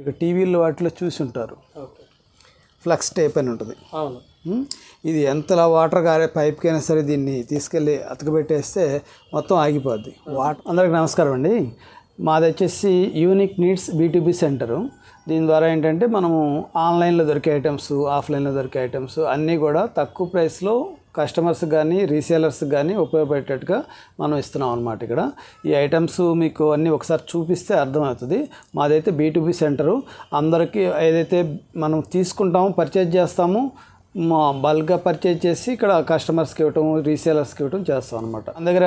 ఇక టీవీల్లో వాటిలో చూసి ఉంటారు ఫ్లక్స్ టేప్ అని ఉంటుంది. ఇది ఎంతలా వాటర్ గారే పైప్కైనా సరే దీన్ని తీసుకెళ్ళి అతకబెట్టేస్తే మొత్తం ఆగిపోద్ది. వాటర్ అందరికి నమస్కారం అండి. మాది వచ్చేసి యూనిక్ నీడ్స్ బీటీబీ సెంటరు. దీని ద్వారా ఏంటంటే మనము ఆన్లైన్లో దొరికే ఐటమ్స్ ఆఫ్లైన్లో దొరికే ఐటమ్స్ అన్నీ కూడా తక్కువ ప్రైస్లో కస్టమర్స్ కానీ రీసేలర్స్ కానీ ఉపయోగపడేటట్టుగా మనం ఇస్తున్నాం అనమాట ఇక్కడ. ఈ ఐటమ్స్ మీకు అన్నీ ఒకసారి చూపిస్తే అర్థమవుతుంది. మాదైతే బీటుబీ సెంటరు. అందరికీ ఏదైతే మనం తీసుకుంటామో పర్చేజ్ చేస్తామో మా బల్క్గా పర్చేజ్ చేసి ఇక్కడ కస్టమర్స్కి ఇవ్వటం రీసేలర్స్కి ఇవ్వటం చేస్తాం అనమాట మన దగ్గర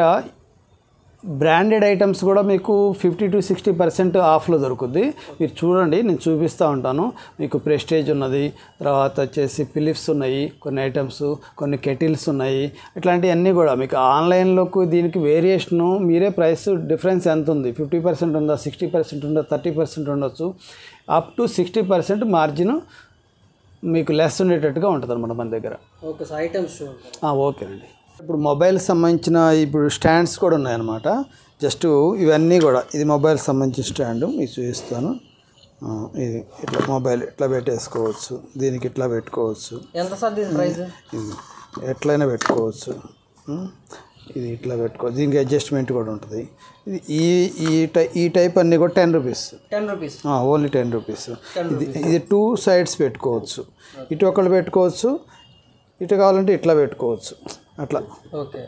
బ్రాండెడ్ ఐటమ్స్ కూడా మీకు ఫిఫ్టీ టు సిక్స్టీ పర్సెంట్ ఆఫ్లో దొరుకుద్ది. మీరు చూడండి నేను చూపిస్తూ ఉంటాను. మీకు ప్రెస్టేజ్ ఉన్నది తర్వాత వచ్చేసి ఫిలిప్స్ ఉన్నాయి కొన్ని ఐటమ్స్ కొన్ని కెటిల్స్ ఉన్నాయి ఇట్లాంటివన్నీ కూడా. మీకు ఆన్లైన్లోకి దీనికి వేరియేషను మీరే ప్రైస్ డిఫరెన్స్ ఎంత ఉంది? ఫిఫ్టీ పర్సెంట్ ఉందా సిక్స్టీ పర్సెంట్ ఉందా థర్టీ పర్సెంట్ ఉండొచ్చు. Up to sixty percent margin మీకు లెస్ ఉండేటట్టుగా ఉంటుంది అనమాట మన దగ్గర. ఓకే సార్ ఐటమ్స్ ఓకేనండి. ఇప్పుడు మొబైల్ సంబంధించిన ఇప్పుడు స్టాండ్స్ కూడా ఉన్నాయన్నమాట. జస్ట్ ఇవన్నీ కూడా ఇది మొబైల్ సంబంధించిన స్టాండ్ మీకు చూపిస్తాను. ఇది ఇట్లా మొబైల్ ఇట్లా పెట్టేసుకోవచ్చు దీనికి ఇట్లా పెట్టుకోవచ్చు. ఎంత సార్ దీని ప్రైస్? ఇది ఎట్లయినా పెట్టుకోవచ్చు? ఇది ఇట్లా పెట్టుకోవచ్చు. దీనికి అడ్జస్ట్మెంట్ కూడా ఉంటుంది. ఇది ఈ ఈ టై ఈ టైప్ అన్నీ కూడా ten rupees. Ten rupees. Only ten rupees. ఇది ఇది టూ సైడ్స్ పెట్టుకోవచ్చు. ఇటు ఒకళ్ళు పెట్టుకోవచ్చు ఇటు కావాలంటే ఇట్లా పెట్టుకోవచ్చు. అట్లా. ఓకే.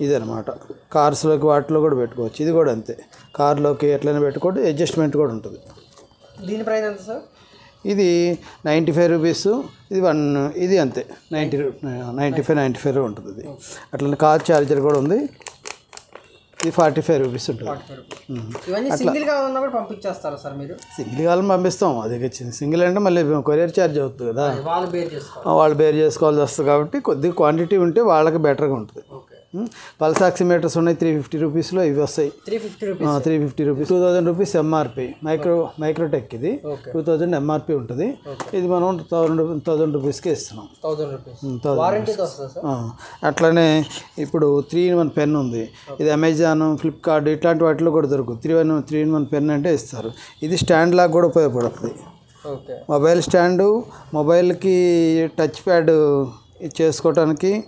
ఇదనమాట కార్స్లోకి వాటిలో కూడా పెట్టుకోవచ్చు. ఇది కూడా అంతే. కార్లోకి ఎట్లయినా పెట్టుకోవచ్చు అడ్జస్ట్మెంట్ కూడా ఉంటుంది. దీని ప్రైస్ ఎంత సార్? ఇది నైంటీ ఫైవ్ రూపీస్. ఇది వన్ ఇది అంతే. Ninety ninety five ninety five ఉంటుంది ఇది. అట్లనే కార్ ఛార్జర్ కూడా ఉంది. ఇది ఫార్టీ ఫైవ్ రూపీస్ ఉంటుంది. సింగిల్గా ఉన్నా కూడా పంపించేస్తారా సార్ మీరు? సింగిల్ కాలం పంపిస్తాం. అది సింగిల్ అంటే మళ్ళీ కొరియర్ ఛార్జ్ అవుతుంది కదా. వాళ్ళు బేర్ చేసుకోవాలి. ఆ, వాళ్ళు బేర్ చేసుకోవాల్సి వస్తుంది కాబట్టి కొద్దిగా క్వాంటిటీ ఉంటే వాళ్ళకి బెటర్గా ఉంటుంది. పల్స్ ఆక్సిమీటర్స్ ఉన్నాయి త్రీ ఫిఫ్టీ రూపీస్లో ఇవి వస్తాయి. Three fifty rupees three fifty rupees two thousand rupees MRP micro Microtek ఇది. టూ థౌజండ్ ఎంఆర్పి ఉంటుంది. ఇది మనం థౌజండ్ థౌజండ్ రూపీస్కి ఇస్తున్నాం. థౌసండ్ రూపీస్ అట్లనే ఇప్పుడు త్రీ ఇన్ వన్ పెన్ ఉంది. ఇది అమెజాన్ ఫ్లిప్కార్ట్ ఇట్లాంటి వాటిలో కూడా దొరుకుతుంది. Three one three in one pen అంటే ఇస్తారు. ఇది స్టాండ్ లాగా కూడా ఉపయోగపడుతుంది. మొబైల్ స్టాండు మొబైల్కి టచ్ ప్యాడ్ చేసుకోవటానికి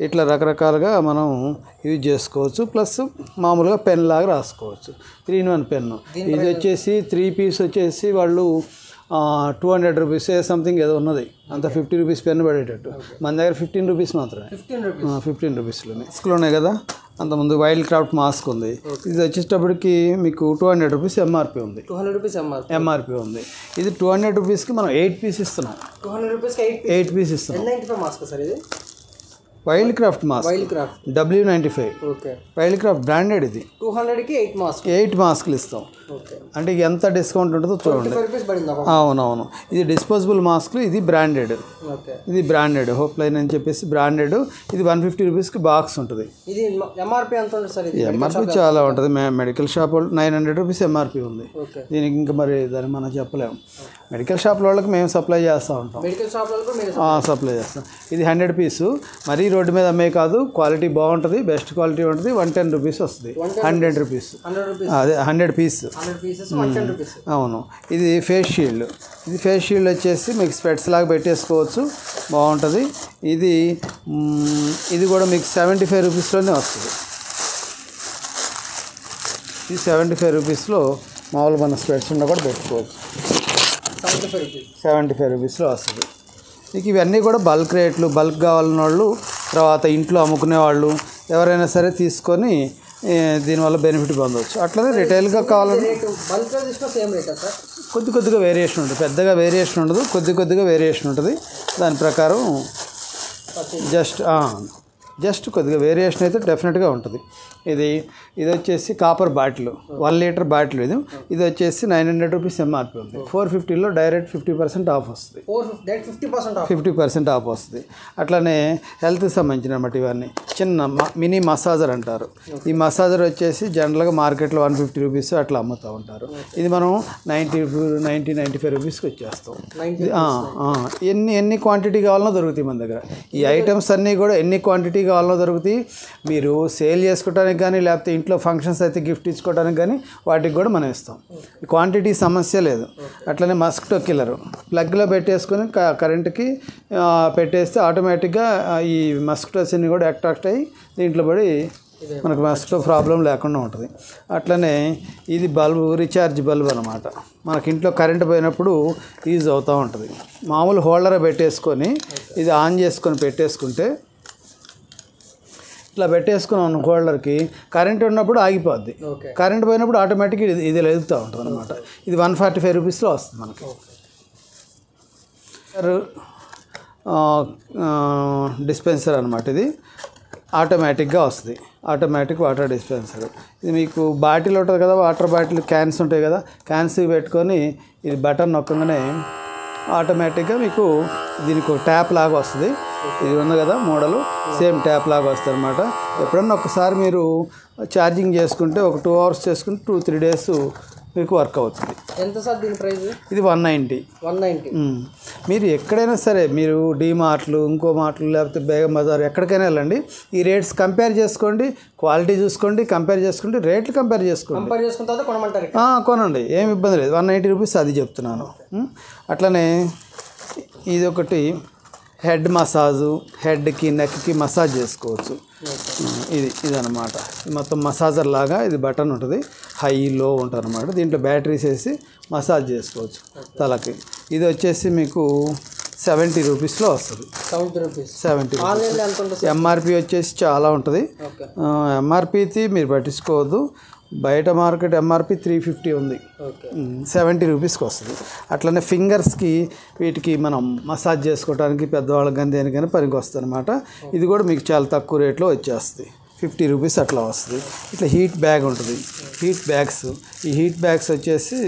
ఇట్లా రకరకాలుగా మనం యూజ్ చేసుకోవచ్చు. ప్లస్ మామూలుగా పెన్ లాగా రాసుకోవచ్చు. Three in one pen. ఇది వచ్చేసి త్రీ పీస్ వచ్చేసి వాళ్ళు టూ హండ్రెడ్ రూపీస్ సంథింగ్ ఏదో ఉన్నది. అంత ఫిఫ్టీ రూపీస్ పెన్ పడేటట్టు. మన దగ్గర ఫిఫ్టీన్ రూపీస్ మాత్రమే. Fifteen rupees. ఫిఫ్టీన్ రూపీస్లోనే. ఉన్నాయి కదా? అంతకుముందు వైల్డ్ క్రాఫ్ట్ మాస్క్ ఉంది. ఇది వచ్చేటప్పటికి మీకు టూ హండ్రెడ్ రూపీస్ ఎంఆర్పి ఉంది. Two hundred rupees M R MRP ఉంది. ఇది టూ హండ్రెడ్ రూపీస్కి మనం ఎయిట్ పీస్ ఇస్తున్నాం. టూ హండ్రెడ్ రూపీస్కి ఎయిట్ ఎయిట్ పీస్ ఇస్తున్నాం. నైంటీ ఫైవ్ మాస్క్ సార్ ఇది? Wildcraft mask Wildcraft W ninety five okay Wildcraft branded ఇది టూ హండ్రెడ్కి ఎయిట్ మాస్క్ ఎయిట్ మాస్క్లు ఇస్తాం. ఓకే అంటే ఎంత డిస్కౌంట్ ఉంటుందో చూడండి. అవునవును. ఇది డిస్పోజబుల్ మాస్క్లు ఇది బ్రాండెడ్ ఇది బ్రాండెడ్ హోప్ లైన్ అని చెప్పేసి బ్రాండెడ్ ఇది వన్ ఫిఫ్టీ రూపీస్కి బాక్స్ ఉంటుంది. ఇది ఎంఆర్పి ఎంత ఉంటుంది సార్ ఎంఆర్పి చాలా ఉంటుంది? మెడికల్ షాప్ వాళ్ళు నైన్ హండ్రెడ్ రూపీస్ ఎంఆర్పి ఉంది. దీనికి ఇంకా మరి దాన్ని మనం చెప్పలేము. మెడికల్ షాప్ వాళ్ళకి మేము సప్లై చేస్తూ ఉంటాం. సప్లై చేస్తాం. ఇది హండ్రెడ్ పీసు మరీ రోడ్డు మీద అమ్మే కాదు క్వాలిటీ బాగుంటుంది బెస్ట్ క్వాలిటీ ఉంటుంది వన్ టెన్ రూపీస్ వస్తుంది. Hundred rupees. అదే హండ్రెడ్ పీస్. అవును. ఇది ఫేస్ షీల్డ్. ఇది ఫేస్ షీల్డ్ వచ్చేసి మీకు స్పెట్స్ లాగా పెట్టేసుకోవచ్చు. బాగుంటుంది. ఇది ఇది కూడా మీకు సెవెంటీ ఫైవ్ రూపీస్లోనే వస్తుంది. ఇది సెవెంటీ ఫైవ్ రూపీస్లో మామూలు మన స్పెట్స్ ఉన్న కూడా పెట్టుకోవచ్చు. సెవెంటీ ఫైవ్ రూపీస్లో వస్తుంది. మీకు ఇవన్నీ కూడా బల్క్ రేట్లు బల్క్ కావాలన్న వాళ్ళు తర్వాత ఇంట్లో అమ్ముకునే వాళ్ళు ఎవరైనా సరే తీసుకొని దీనివల్ల బెనిఫిట్ పొందవచ్చు అట్లనే రిటైల్గా కావాలంటే కొద్ది కొద్దిగా వేరియేషన్ ఉంటుంది. పెద్దగా వేరియేషన్ ఉండదు కొద్ది కొద్దిగా వేరియేషన్ ఉంటుంది. దాని ప్రకారం జస్ట్ జస్ట్ కొద్దిగా వేరియేషన్ అయితే డెఫినెట్గా ఉంటుంది. ఇది ఇది వచ్చేసి copper bottle one litre bottle ఇది. ఇది వచ్చేసి నైన్ హండ్రెడ్ రూపీస్ ఎంఆర్పి ఉంది. ఫోర్ ఫిఫ్టీలో డైరెక్ట్ ఫిఫ్టీ పర్సెంట్ ఆఫ్ వస్తుంది. ఫిఫ్టీ పర్సెంట్ ఆఫ్ వస్తుంది. అట్లనే హెల్త్కి సంబంధించిన అన్నమాట ఇవన్నీ. చిన్న మినీ మసాజర్ అంటారు. ఈ మసాజర్ వచ్చేసి జనరల్గా మార్కెట్లో వన్ ఫిఫ్టీ రూపీస్ అట్లా అమ్ముతూ ఉంటారు. ఇది మనం నైంటీ నైంటీ నైంటీ ఫైవ్ రూపీస్కి వచ్చేస్తాం. ఎన్ని ఎన్ని క్వాంటిటీ కావాలన్నా దొరుకుతాయి మన దగ్గర. ఈ ఐటమ్స్ అన్నీ కూడా ఎన్ని క్వాంటిటీ కావాలో దొరుకుతాయి. మీరు సేల్ చేసుకోవడానికి కానీ లేకపోతే ఇంట్లో ఫంక్షన్స్ అయితే గిఫ్ట్ ఇచ్చుకోవడానికి కానీ వాటికి కూడా మనం ఇస్తాం. క్వాంటిటీ సమస్య లేదు. అట్లనే మస్కిటో కిల్లర్ ప్లగ్లో పెట్టేసుకొని క- కరెంట్కి పెట్టేస్తే ఆటోమేటిక్గా ఈ మస్కిటోస్ అన్ని కూడా అట్రాక్ట్ అయ్యి దీంట్లో పడి మనకు మస్కిటో ప్రాబ్లం లేకుండా ఉంటుంది. అట్లనే ఇది బల్బు రీఛార్జ్ బల్బ్ అనమాట మనకి ఇంట్లో కరెంట్ పోయినప్పుడు యూజ్ అవుతూ ఉంటుంది. మామూలు హోల్డర్ పెట్టేసుకొని ఇది ఆన్ చేసుకొని పెట్టేసుకుంటే ఇట్లా పెట్టేసుకున్నాం హోల్డర్కి కరెంట్ ఉన్నప్పుడు ఆగిపోద్ది. కరెంట్ పోయినప్పుడు ఆటోమేటిక్గా ఇది ఇది వెలుగుతూ ఉంటుంది అనమాట ఇది వన్ ఫార్టీ ఫైవ్ రూపీస్లో వస్తుంది మనకి. డిస్పెన్సర్ అనమాట ఇది. ఆటోమేటిక్గా వస్తుంది. Automatic water dispenser. ఇది మీకు బాటిల్ ఉంటుంది కదా వాటర్ బాటిల్ క్యాన్స్ ఉంటాయి కదా క్యాన్స్ పెట్టుకొని ఇది బటన్ నొక్కగానే ఆటోమేటిక్గా మీకు దీనికి ఒక ట్యాప్ లాగా వస్తుంది. ఇది ఉంది కదా మోడల్. సేమ్ ట్యాప్ లాగా వస్తుంది అనమాట ఎప్పుడన్నా ఒకసారి మీరు ఛార్జింగ్ చేసుకుంటే ఒక టూ అవర్స్ చేసుకుంటే టూ త్రీ డేస్ మీకు వర్క్ అవుతుంది. ఎంత సార్ దీని ప్రైస్? ఇది వన్ నైంటీ. One ninety. మీరు ఎక్కడైనా సరే మీరు డీమార్ట్లు ఇంకో మార్ట్లు లేకపోతే బేగం బజార్ ఎక్కడికైనా వెళ్ళండి. ఈ రేట్స్ కంపేర్ చేసుకోండి క్వాలిటీ చూసుకోండి కంపేర్ చేసుకోండి రేట్లు కంపేర్ చేసుకోండి. కంపేర్ చేసుకున్న తర్వాత కొనమంటారు కొనండి. ఏమి ఇబ్బంది లేదు. వన్ నైంటీ రూపీస్ అది చెప్తున్నాను? అట్లనే ఇది ఒకటి హెడ్ మసాజు హెడ్కి నెక్కి మసాజ్ చేసుకోవచ్చు. ఇది ఇదనమాట మొత్తం మసాజర్ లాగా ఇది బటన్ ఉంటుంది. హై లో ఉంటుంది అనమాట దీంట్లో బ్యాటరీస్ వేసి మసాజ్ చేసుకోవచ్చు తలకి. ఇది వచ్చేసి మీకు సెవెంటీ రూపీస్లో వస్తుంది. Seventy rupees. సెవెంటీ ఎంఆర్పి వచ్చేసి చాలా ఉంటుంది. ఎంఆర్పిది మీరు పట్టించుకోవద్దు. బయట మార్కెట్ ఎంఆర్పి త్రీ ఫిఫ్టీ ఉంది. సెవెంటీ రూపీస్కి వస్తుంది. అట్లనే ఫింగర్స్కి వీటికి మనం మసాజ్ చేసుకోవడానికి పెద్దవాళ్ళకి కానీ దేనికైనా పనికి వస్తుంది అనమాట ఇది కూడా మీకు చాలా తక్కువ రేట్లో వచ్చేస్తుంది. ఫిఫ్టీ రూపీస్ అట్లా వస్తుంది. ఇట్లా హీట్ బ్యాగ్ ఉంటుంది. Heat bags. ఈ హీట్ బ్యాగ్స్ వచ్చేసి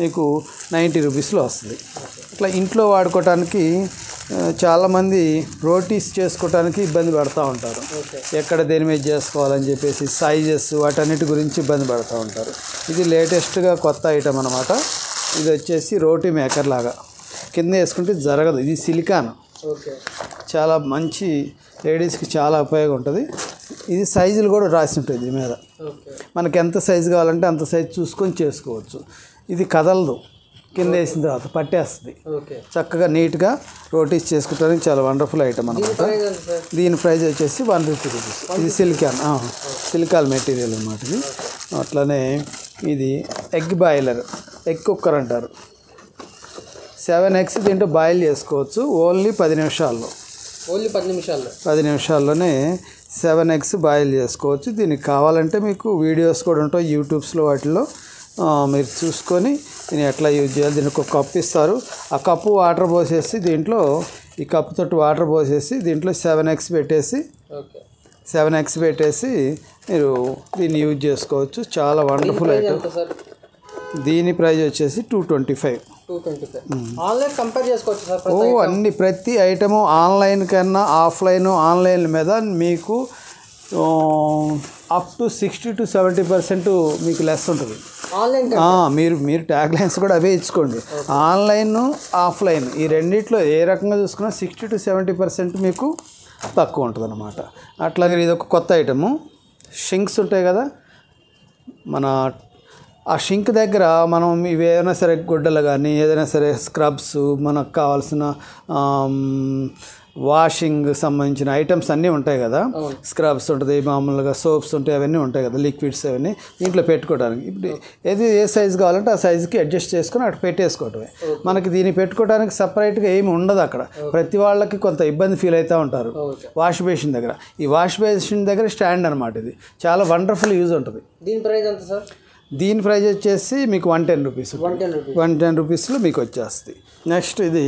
మీకు నైంటీ రూపీస్లో వస్తుంది. ఇట్లా ఇంట్లో వాడుకోవటానికి చాలామంది రోటీస్ చేసుకోవటానికి ఇబ్బంది పడుతూ ఉంటారు. ఎక్కడ దేని మీద చేసుకోవాలని చెప్పేసి సైజెస్ వాటన్నిటి గురించి ఇబ్బంది పడుతూ ఉంటారు. ఇది లేటెస్ట్గా కొత్త ఐటమ్ అనమాట ఇది వచ్చేసి రోటీ మేకర్ లాగా. కింద వేసుకుంటే జరగదు. ఇది సిలికాన్. ఓకే. చాలా మంచి లేడీస్కి చాలా ఉపయోగం ఉంటుంది. ఇది సైజులు కూడా రాసి ఉంటుంది దీని మీద. మనకి ఎంత సైజు కావాలంటే అంత సైజు చూసుకొని చేసుకోవచ్చు. ఇది కదలదు. కింద వేసిన తర్వాత పట్టేస్తుంది. ఓకే. చక్కగా నీట్గా రోటీస్ చేసుకోవడానికి చాలా వండర్ఫుల్ ఐటమ్ అనమాట దీని ప్రైస్ వచ్చేసి వన్ ఫిఫ్టీ రూపీస్. ఇది సిలికాన్ సిలికాన్ మెటీరియల్ అనమాట ఇది. అట్లనే ఇది ఎగ్ బాయిలర్ ఎగ్ కుక్కర్ అంటారు. సెవెన్ ఎగ్స్ దీంట్లో బాయిల్ చేసుకోవచ్చు ఓన్లీ పది నిమిషాల్లో. ఓన్లీ పది నిమిషాల్లో. పది నిమిషాల్లోనే సెవెన్ ఎగ్స్ బాయిల్ చేసుకోవచ్చు. దీనికి కావాలంటే మీకు వీడియోస్ కూడా ఉంటాయి యూట్యూబ్స్లో వాటిల్లో ఆ, మీరు చూసుకొని దీన్ని ఎట్లా యూజ్ చేయాలి? దీనికి ఒక కప్ ఇస్తారు. ఆ కప్పు వాటర్ పోసేసి దీంట్లో ఈ కప్పు తోటి వాటర్ పోసేసి దీంట్లో సెవెన్ ఎగ్స్ పెట్టేసి సెవెన్ ఎగ్స్ పెట్టేసి మీరు దీన్ని యూజ్ చేసుకోవచ్చు. చాలా వండర్ఫుల్ ఐటమ్. దీని ప్రైస్ వచ్చేసి two twenty five. Online compare చేసుకోవచ్చు సార్ ఓ అన్ని ప్రతి ఐటము ఆన్లైన్ కన్నా ఆఫ్లైన్ ఆన్లైన్ మీద మీకు up to sixty to seventy percent మీకు లెస్ ఉంటుంది. మీరు మీరు ట్యాగ్ లైన్స్ కూడా అవే ఇచ్చుకోండి. ఆన్లైన్ ఆఫ్లైన్ ఈ రెండిట్లో ఏ రకంగా చూసుకున్నా సిక్స్టీ టు సెవెంటీ పర్సెంట్ మీకు తక్కువ ఉంటుంది అనమాట అట్లాగే ఇది ఒక కొత్త ఐటము షింక్స్ ఉంటాయి కదా మన ఆ షింక్ దగ్గర మనం ఇవి ఏదైనా సరే గుడ్డలు కానీ ఏదైనా సరే స్క్రబ్స్ మనకు కావాల్సిన వాషింగ్ సంబంధించిన ఐటమ్స్ అన్నీ ఉంటాయి కదా. స్క్రబ్స్ ఉంటుంది మామూలుగా సోప్స్ ఉంటాయి అవన్నీ ఉంటాయి కదా లిక్విడ్స్ అవన్నీ. దీంట్లో పెట్టుకోవడానికి. ఇప్పుడు ఏది ఏ సైజు కావాలంటే ఆ సైజుకి అడ్జస్ట్ చేసుకొని అక్కడ పెట్టేసుకోవటమే. మనకి దీన్ని పెట్టుకోవడానికి సపరేట్గా ఏమి ఉండదు అక్కడ. ప్రతి వాళ్ళకి కొంత ఇబ్బంది ఫీల్ అవుతూ ఉంటారు. వాష్ బేసిన్ దగ్గర. ఈ వాష్ బేసిన్ దగ్గర స్టాండ్ అనమాట ఇది. చాలా వండర్ఫుల్ యూజ్ ఉంటుంది. దీని ప్రైస్ ఎంత సార్? దీని ప్రైస్ వచ్చేసి మీకు one ten rupees one ten rupees one ten రూపీస్లో మీకు వచ్చేస్తుంది నెక్స్ట్ ఇది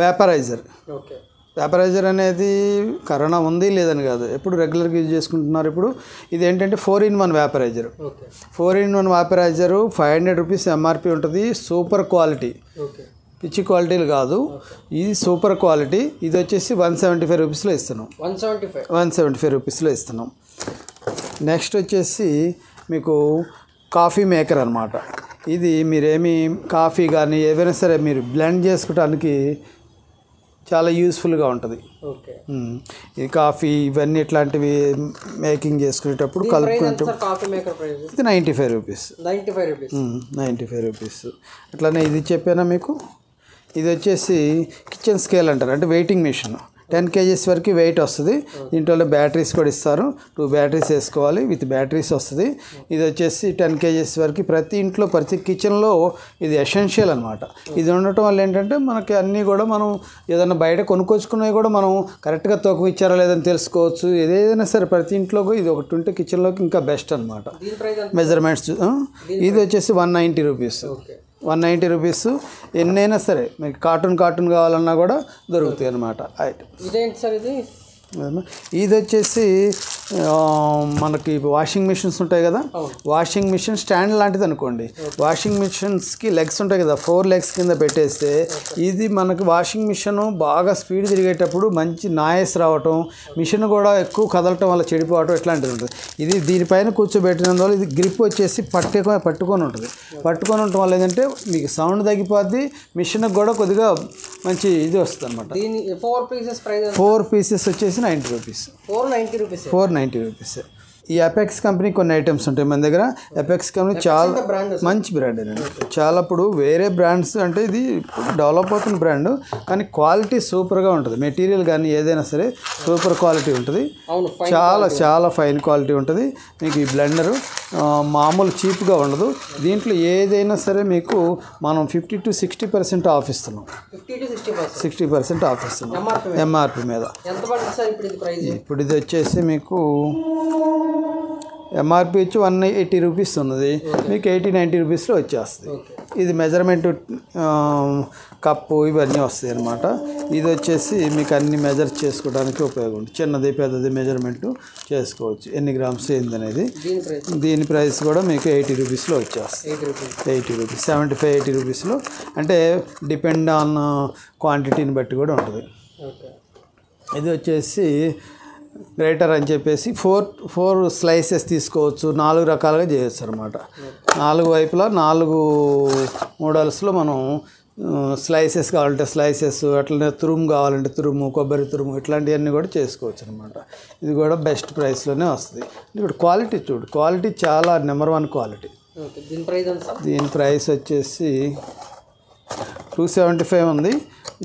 వేపరైజర్ ఓకే. వేపరైజర్ అనేది కరోనా ఉంది లేదని కాదు. ఎప్పుడు రెగ్యులర్గా యూజ్ చేసుకుంటున్నారు ఇప్పుడు? ఇది ఏంటంటే four in one vaporizer okay four in one vaporizer five hundred rupees MRP ఉంటుంది. సూపర్ క్వాలిటీ పిచ్చి క్వాలిటీలు కాదు. ఇది సూపర్ క్వాలిటీ ఇది వచ్చేసి వన్ సెవెంటీ ఫైవ్ రూపీస్లో ఇస్తున్నాం. One seventy five one seventy five రూపీస్లో ఇస్తున్నాం. నెక్స్ట్ వచ్చేసి మీకు కాఫీ మేకర్ అనమాట ఇది మీరేమి కాఫీ కానీ ఏవైనా సరే మీరు బ్లెండ్ చేసుకోవడానికి చాలా యూస్ఫుల్గా ఉంటుంది. ఈ కాఫీ ఇవన్నీ ఇట్లాంటివి మేకింగ్ చేసుకునేటప్పుడు ప్రైస్ ఇది ninety five rupees. Ninety five rupees. Ninety five rupees. అట్లానే ఇది చెప్పానా మీకు? ఇది వచ్చేసి కిచెన్ స్కేల్ అంటారు. అంటే వెయిటింగ్ మిషన్. టెన్ కేజీస్ వరకు వెయిట్ వస్తుంది. దీంట్లో బ్యాటరీస్ కూడా ఇస్తారు. టూ బ్యాటరీస్ వేసుకోవాలి. విత్ బ్యాటరీస్ వస్తుంది. ఇది వచ్చేసి టెన్ కేజీస్ వరకు ప్రతి ఇంట్లో ప్రతి కిచెన్లో ఇది ఎసెన్షియల్ అనమాట ఇది ఉండటం వల్ల ఏంటంటే మనకి అన్నీ కూడా మనం ఏదైనా బయట కొనుక్కొచ్చుకున్నవి కూడా మనం కరెక్ట్గా తూకం ఇచ్చారా లేదని తెలుసుకోవచ్చు. ఏదైనా సరే ప్రతి ఇంట్లో ఇది ఒకటి ఉంటే కిచెన్లోకి ఇంకా బెస్ట్ అనమాట మెజర్మెంట్స్ ఇది వచ్చేసి one ninety rupees. Okay. One ninety rupees ఎన్నైనా సరే మీకు కార్టూన్ కార్టూన్ కావాలన్నా కూడా దొరుకుతాయి అన్నమాట. ఐటమ్స్ ఇదేంటి సార్ ఇది? ఇది వచ్చేసి మనకి వాషింగ్ మిషన్స్ ఉంటాయి కదా? వాషింగ్ మిషన్ స్టాండ్ లాంటిది అనుకోండి. వాషింగ్ మిషన్స్కి లెగ్స్ ఉంటాయి కదా ఫోర్ లెగ్స్ కింద పెట్టేస్తే ఇది మనకి వాషింగ్ మిషన్ బాగా స్పీడ్ తిరిగేటప్పుడు మంచి నాయస్ రావటం మిషన్ కూడా ఎక్కువ కదలటం వల్ల చెడిపోవటం ఇట్లాంటిది ఉంటుంది. ఇది దీనిపైన కూర్చోబెట్టినందువల్ల ఇది గ్రిప్ వచ్చేసి పట్టుకొని పట్టుకొని ఉంటుంది. పట్టుకొని ఉండటం వల్ల ఏంటంటే మీకు సౌండ్ తగ్గిపోద్ది మిషన్కి కూడా కొద్దిగా మంచి ఇది వస్తుంది అనమాట ఫోర్ పీసెస్ ఫోర్ పీసెస్ వచ్చేసి ninety rupees four ninety rupees four ninety rupees ఈ అపెక్స్ కంపెనీ కొన్ని ఐటమ్స్ ఉంటాయి మన దగ్గర. అపెక్స్ కంపెనీ చాలా మంచి బ్రాండ్ అండి. చాలా ఇప్పుడు వేరే బ్రాండ్స్ అంటే ఇది డెవలప్ అవుతున్న బ్రాండ్ కానీ క్వాలిటీ సూపర్గా ఉంటుంది. మెటీరియల్ కానీ ఏదైనా సరే సూపర్ క్వాలిటీ ఉంటుంది. చాలా చాలా ఫైన్ క్వాలిటీ ఉంటుంది. మీకు ఈ బ్లెండరు మామూలు చీప్గా ఉండదు. దీంట్లో ఏదైనా సరే మీకు మనం fifty to sixty percent off ఇస్తున్నాం. సిక్స్టీ పర్సెంట్ ఆఫ్ ఇస్తున్నాం. ఎంఆర్పి మీద. ఇప్పుడు ఇది వచ్చేసి మీకు ఎంఆర్పి వచ్చి వన్ ఎయిటీ రూపీస్ ఉన్నది. మీకు ఎయిటీ నైంటీ రూపీస్లో వచ్చేస్తుంది ఇది మెజర్మెంట్ కప్పు ఇవన్నీ వస్తాయి అన్నమాట. ఇది వచ్చేసి మీకు అన్ని మెజర్ చేసుకోవడానికి ఉపయోగం ఉంటుంది. చిన్నది పెద్దది మెజర్మెంట్ చేసుకోవచ్చు. ఎన్ని గ్రామ్స్ ఏందనేది దీని ప్రైస్ దీని ప్రైస్ కూడా మీకు ఎయిటీ రూపీస్లో వచ్చేస్తుంది eighty rupees seventy five eighty రూపీస్లో అంటే డిపెండ్ ఆన్ క్వాంటిటీని బట్టి కూడా ఉంటుంది. ఇది వచ్చేసి గ్రేటర్ అని చెప్పేసి ఫోర్ ఫోర్ స్లైసెస్ తీసుకోవచ్చు. నాలుగు రకాలుగా చేయొచ్చు అనమాట నాలుగు వైపులా నాలుగు మోడల్స్లో మనం స్లైసెస్ కావాలంటే స్లైసెస్ అట్లనే తురుము కావాలంటే తురుము కొబ్బరి తురుము ఇట్లాంటివన్నీ కూడా చేసుకోవచ్చు అనమాట ఇది కూడా బెస్ట్ ప్రైస్లోనే వస్తుంది. ఇప్పుడు క్వాలిటీ చూడు క్వాలిటీ చాలా నెంబర్ వన్ క్వాలిటీ. దీని ప్రైస్ వచ్చేసి టూ సెవెంటీ ఫైవ్ ఉంది.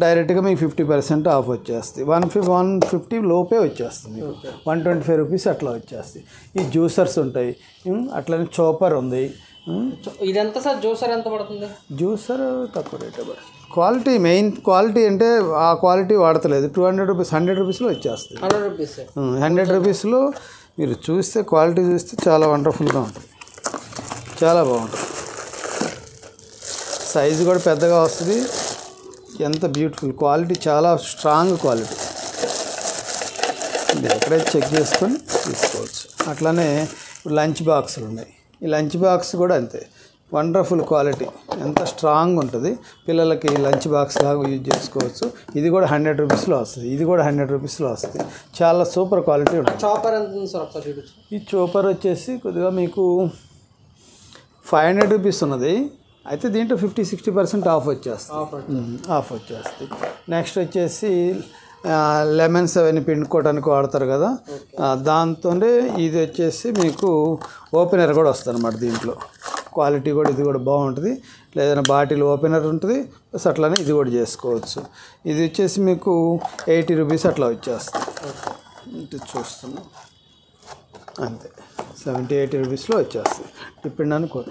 డైరెక్ట్గా మీకు ఫిఫ్టీ పర్సెంట్ ఆఫ్ వచ్చేస్తుంది వన్ ఫిఫ్ వన్ ఫిఫ్టీ లోపే వచ్చేస్తుంది వన్ ట్వంటీ ఫైవ్ రూపీస్ అట్లా వచ్చేస్తాయి. ఈ జ్యూసర్స్ ఉంటాయి. అట్లనే చోపర్ ఉంది. ఉమ్, ఇది ఎంత సార్ జ్యూసర్ ఎంత పడుతుంది? జ్యూసర్ తక్కువ రేట్ క్వాలిటీ మెయిన్ క్వాలిటీ అంటే ఆ క్వాలిటీ వాడతలేదు. టూ హండ్రెడ్ రూపీస్ హండ్రెడ్ రూపీస్లో వచ్చేస్తుంది హండ్రెడ్ రూపీస్. హండ్రెడ్ రూపీస్లో మీరు చూస్తే క్వాలిటీ చూస్తే చాలా వండర్ఫుల్గా ఉంటుంది. చాలా బాగుంటుంది. సైజు కూడా పెద్దగా వస్తుంది. ఎంత బ్యూటిఫుల్ క్వాలిటీ చాలా స్ట్రాంగ్ క్వాలిటీ ఇది ఎక్కడైతే చెక్ చేసుకొని తీసుకోవచ్చు. అట్లానే లంచ్ బాక్సులు ఉన్నాయి. ఈ లంచ్ బాక్స్ కూడా అంతే. వండర్ఫుల్ క్వాలిటీ ఎంత స్ట్రాంగ్ ఉంటుంది. పిల్లలకి లంచ్ బాక్స్ లాగా యూజ్ చేసుకోవచ్చు. ఇది కూడా హండ్రెడ్ రూపీస్లో వస్తుంది. ఇది కూడా హండ్రెడ్ రూపీస్లో వస్తుంది. చాలా సూపర్ క్వాలిటీ ఉంటుంది. చాపర్ ఈ చోపర్ వచ్చేసి కొద్దిగా మీకు ఫైవ్ హండ్రెడ్ రూపీస్ ఉన్నది. అయితే దీంట్లో ఫిఫ్టీ సిక్స్టీ పర్సెంట్ ఆఫ్ వచ్చేస్తుంది. ఆఫ్ వచ్చేస్తుంది. నెక్స్ట్ వచ్చేసి లెమన్స్ అవన్నీ పిండుకోవడానికి వాడతారు కదా. దాంతోనే ఇది వచ్చేసి మీకు ఓపెనర్ కూడా వస్తుంది అనమాట దీంట్లో. క్వాలిటీ కూడా ఇది కూడా బాగుంటుంది. లేదన్నా బాటిల్ ఓపెనర్ ఉంటుంది. ప్లస్ అట్లానే ఇది కూడా చేసుకోవచ్చు. ఇది వచ్చేసి మీకు ఎయిటీ రూపీస్ అట్లా వచ్చేస్తుంది. చూస్తున్నాం. అంతే. సెవెంటీ ఎయిటీ రూపీస్లో వచ్చేస్తుంది డిపెండ్ అనుకో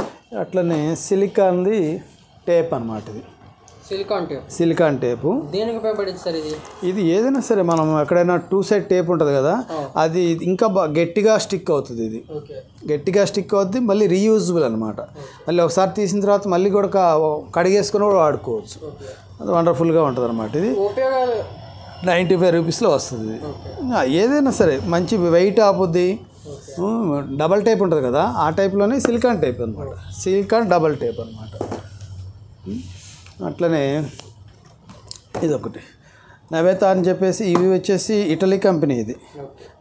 అట్లనే సిలికాన్ది టేప్ అన్నమాట ఇది. Silicone tape. Silicone tape. దేనికి ఉపయోగపడింది సార్ ఇది? ఇది ఏదైనా సరే మనం ఎక్కడైనా టూ సైడ్ టేప్ ఉంటుంది కదా అది ఇంకా బాగా గట్టిగా స్టిక్ అవుతుంది ఇది. గట్టిగా స్టిక్ అవుతుంది మళ్ళీ రీయూజబుల్ అనమాట మళ్ళీ ఒకసారి తీసిన తర్వాత మళ్ళీ కూడా కడిగేసుకొని కూడా వాడుకోవచ్చు. అది వండర్ఫుల్గా ఉంటుంది అనమాట ఇది. ఉపయోగాలు? నైంటీ ఫైవ్ రూపీస్లో వస్తుంది ఏదైనా సరే మంచి వెయిట్ ఆపుద్ది డబల్ టైప్ ఉంటుంది కదా ఆ టైప్లోనే సిలికాన్ టైప్ అనమాట సిలికాన్ డబల్ టైప్ అనమాట అట్లనే ఇది ఒకటి నవేత అని చెప్పేసి ఇవి వచ్చేసి ఇటలీ కంపెనీ ఇది.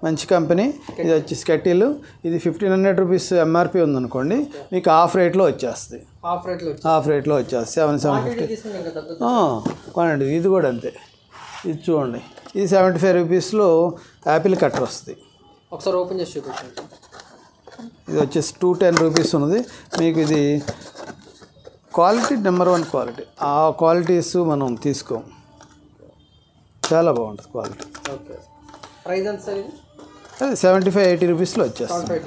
మంచి కంపెనీ. ఇది వచ్చేసి కెటిల్ ఇది ఫిఫ్టీన్ హండ్రెడ్ రూపీస్ ఎంఆర్పి ఉందనుకోండి మీకు హాఫ్ రేట్లో వచ్చేస్తుంది హాఫ్ రేట్లో హాఫ్ రేట్లో వచ్చేస్తుంది సెవెన్ సెవెన్ ఫిఫ్టీ. కొనండి ఇది కూడా అంతే. ఇది చూడండి. ఇది సెవెంటీ ఫైవ్ రూపీస్లో యాపిల్ కట్టర్ వస్తుంది. ఒకసారి ఓపెన్ చేసి చూపించండి. ఇది వచ్చేసి టూ టెన్ రూపీస్ ఉన్నది. మీకు ఇది క్వాలిటీ నెంబర్ వన్ క్వాలిటీ. ఆ క్వాలిటీస్ మనం తీసుకోం. చాలా బాగుంటుంది క్వాలిటీ. ఓకే. ప్రైస్ ఎంత సార్ ఇది? అది సెవెంటీ ఫైవ్ ఎయిటీ రూపీస్లో వచ్చేస్తుంది.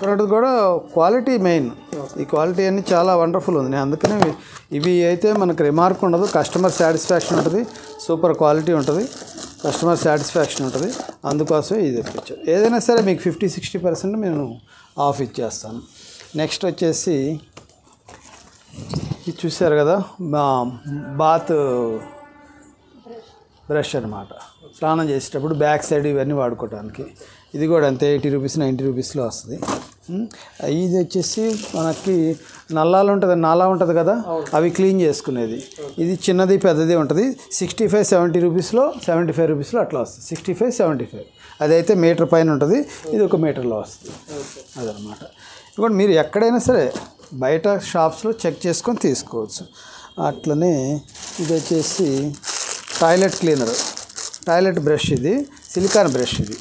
ప్రోడక్ట్ కూడా క్వాలిటీ మెయిన్. ఈ క్వాలిటీ అన్ని చాలా వండర్ఫుల్ ఉంది. నేను అందుకనే ఇవి అయితే మనకు రిమార్క్ ఉండదు. కస్టమర్ సాటిస్ఫాక్షన్ ఉంటుంది. సూపర్ క్వాలిటీ ఉంటుంది. కస్టమర్ సాటిస్ఫాక్షన్ ఉంటుంది. అందుకోసమే ఇది తెప్పించాను ఏదైనా సరే మీకు ఫిఫ్టీ సిక్స్టీ పర్సెంట్ నేను ఆఫ్ ఇచ్చేస్తాను. నెక్స్ట్ వచ్చేసి ఇది చూశారు కదా మా బాత్ బ్రష్ అనమాట స్నానం చేసేటప్పుడు బ్యాక్ సైడ్ ఇవన్నీ వాడుకోవడానికి ఇది కూడా అంతే ఎయిటీ రూపీస్ నైంటీ రూపీస్లో వస్తుంది. ఇది వచ్చేసి మనకి నల్లాలు ఉంటుంది నాలా ఉంటుంది కదా? అవి క్లీన్ చేసుకునేది. ఇది చిన్నది పెద్దది ఉంటుంది. సిక్స్టీ ఫైవ్ సెవెంటీ రూపీస్లో సెవెంటీ ఫైవ్ రూపీస్లో అట్లా వస్తుంది. సిక్స్టీ ఫైవ్ సెవెంటీ ఫైవ్ అదైతే మీటర్ పైన ఉంటుంది. ఇది ఒక మీటర్లో వస్తుంది. అదనమాట ఇప్పుడు మీరు ఎక్కడైనా సరే బయట షాప్స్లో చెక్ చేసుకొని తీసుకోవచ్చు. అట్లనే ఇది వచ్చేసి టాయిలెట్ క్లీనర్. టాయిలెట్ బ్రష్ ఇది సిలికాన్ బ్రష్ ఇది.